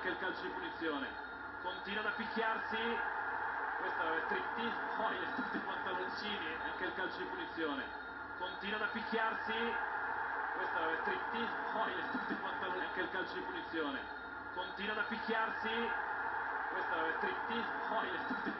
anche il calcio di punizione. Continua da picchiarsi. Questo è striptease, poi è stato i pantaloncini, anche il calcio di punizione. Continua da picchiarsi. Questo è striptease, poi è stato i pantaloncini, anche il calcio di punizione. Continua da picchiarsi. Questo è striptease, poi è stato i.